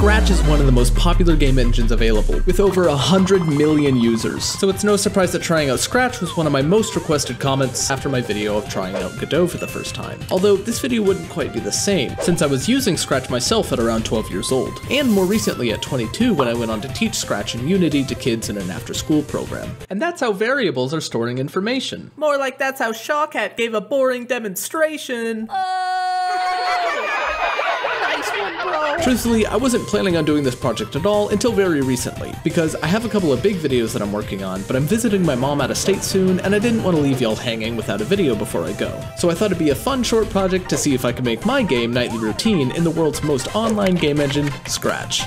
Scratch is one of the most popular game engines available, with over 100 million users. So it's no surprise that trying out Scratch was one of my most requested comments after my video of trying out Godot for the first time. Although this video wouldn't quite be the same, since I was using Scratch myself at around 12 years old, and more recently at 22 when I went on to teach Scratch and Unity to kids in an after-school program. And that's how variables are storing information. More like that's how Shawcat gave a boring demonstration. Uh, Truthfully, I wasn't planning on doing this project at all until very recently, because I have a couple of big videos that I'm working on, but I'm visiting my mom out of state soon, and I didn't want to leave y'all hanging without a video before I go. So I thought it'd be a fun short project to see if I could make my game Knightly Routine in the world's most online game engine, Scratch.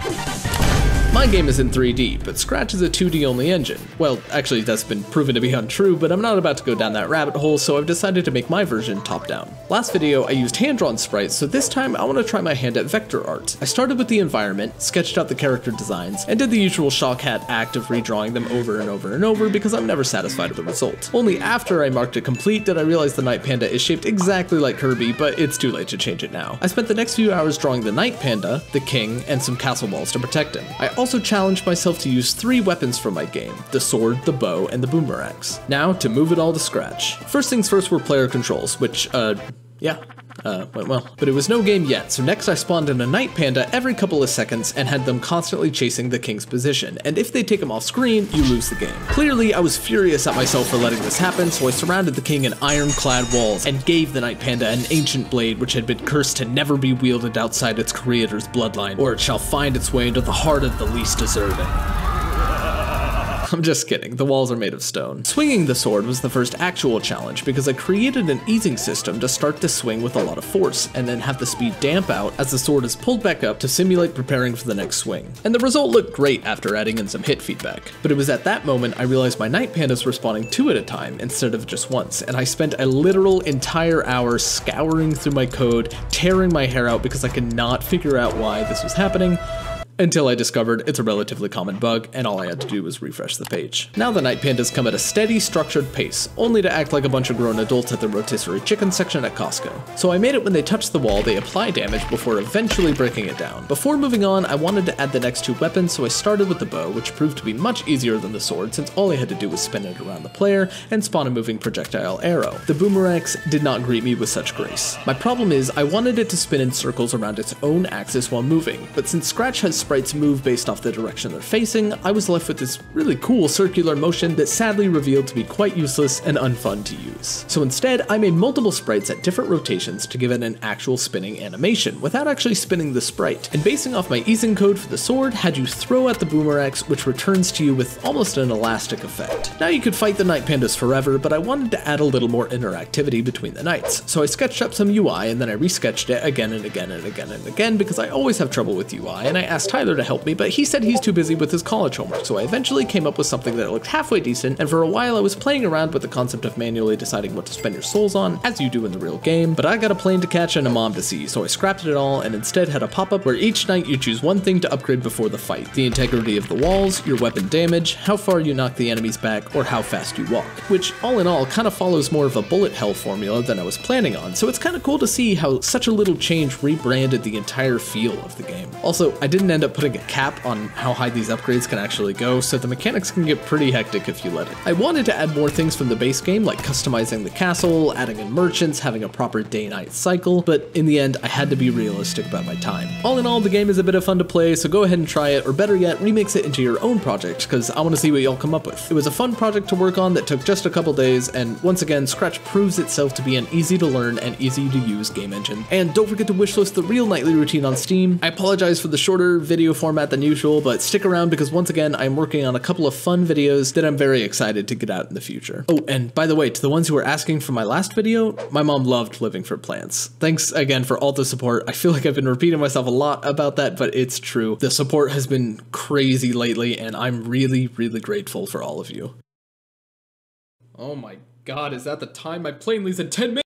My game is in 3D, but Scratch is a 2D only engine. Well, actually that's been proven to be untrue, but I'm not about to go down that rabbit hole, so I've decided to make my version top down. Last video I used hand-drawn sprites, so this time I want to try my hand at vector art. I started with the environment, sketched out the character designs, and did the usual Shawcat act of redrawing them over and over and over because I'm never satisfied with the result. Only after I marked it complete did I realize the Night Panda is shaped exactly like Kirby, but it's too late to change it now. I spent the next few hours drawing the Night Panda, the King, and some castle walls to protect him. I also challenged myself to use three weapons from my game, the sword, the bow, and the boomerangs. Now, to move it all to scratch. First things first were player controls, which, uh, yeah, uh, went well. But it was no game yet, so next I spawned in a Night Panda every couple of seconds and had them constantly chasing the king's position, and if they take him off screen, you lose the game. Clearly, I was furious at myself for letting this happen, so I surrounded the king in ironclad walls and gave the Night Panda an ancient blade which had been cursed to never be wielded outside its creator's bloodline, or it shall find its way into the heart of the least deserving. I'm just kidding, the walls are made of stone. Swinging the sword was the first actual challenge because I created an easing system to start the swing with a lot of force, and then have the speed damp out as the sword is pulled back up to simulate preparing for the next swing. And the result looked great after adding in some hit feedback. But it was at that moment I realized my Night Pandas were spawning two at a time instead of just once, and I spent a literal entire hour scouring through my code, tearing my hair out because I could not figure out why this was happening, until I discovered it's a relatively common bug, and all I had to do was refresh the page. Now the Night Pandas come at a steady, structured pace, only to act like a bunch of grown adults at the rotisserie chicken section at Costco. So I made it when they touch the wall, they apply damage before eventually breaking it down. Before moving on, I wanted to add the next two weapons, so I started with the bow, which proved to be much easier than the sword, since all I had to do was spin it around the player and spawn a moving projectile arrow. The boomerangs did not greet me with such grace. My problem is, I wanted it to spin in circles around its own axis while moving, but since Scratch has sprites move based off the direction they're facing, I was left with this really cool circular motion that sadly revealed to be quite useless and unfun to use. So instead, I made multiple sprites at different rotations to give it an actual spinning animation, without actually spinning the sprite. And basing off my easing code for the sword, had you throw at the boomerangs, which returns to you with almost an elastic effect. Now you could fight the Night Pandas forever, but I wanted to add a little more interactivity between the knights. So I sketched up some UI and then I resketched it again and again and again and again because I always have trouble with UI, and I asked Tyler to help me, but he said he's too busy with his college homework, so I eventually came up with something that looked halfway decent, and for a while I was playing around with the concept of manually deciding what to spend your souls on, as you do in the real game, but I got a plane to catch and a mom to see, so I scrapped it all and instead had a pop-up where each night you choose one thing to upgrade before the fight. The integrity of the walls, your weapon damage, how far you knock the enemies back, or how fast you walk, which all in all kind of follows more of a bullet hell formula than I was planning on, so it's kind of cool to see how such a little change rebranded the entire feel of the game. Also, I didn't end up putting a cap on how high these upgrades can actually go, so the mechanics can get pretty hectic if you let it. I wanted to add more things from the base game, like customizing the castle, adding in merchants, having a proper day-night cycle, but in the end, I had to be realistic about my time. All in all, the game is a bit of fun to play, so go ahead and try it, or better yet, remix it into your own project, because I want to see what y'all come up with. It was a fun project to work on that took just a couple days, and once again, Scratch proves itself to be an easy to learn and easy to use game engine. And don't forget to wishlist the real Knightly Routine on Steam. I apologize for the shorter video format than usual, but stick around because once again, I'm working on a couple of fun videos that I'm very excited to get out in the future. Oh, and by the way, to the ones who were asking for my last video, my mom loved living for plants. Thanks again for all the support. I feel like I've been repeating myself a lot about that, but it's true. The support has been crazy lately, and I'm really, really grateful for all of you. Oh my god, is that the time? My plane leaves in 10 minutes!